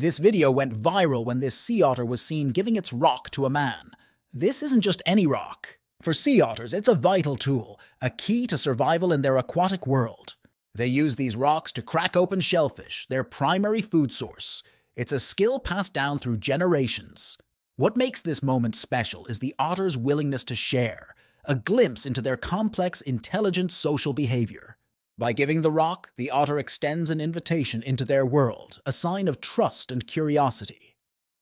This video went viral when this sea otter was seen giving its rock to a man. This isn't just any rock. For sea otters, it's a vital tool, a key to survival in their aquatic world. They use these rocks to crack open shellfish, their primary food source. It's a skill passed down through generations. What makes this moment special is the otter's willingness to share, a glimpse into their complex, intelligent social behavior. By giving the rock, the otter extends an invitation into their world, a sign of trust and curiosity.